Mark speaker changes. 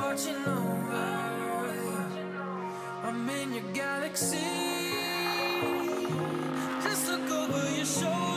Speaker 1: watching over. I'm in your galaxy. Just look over your shoulder.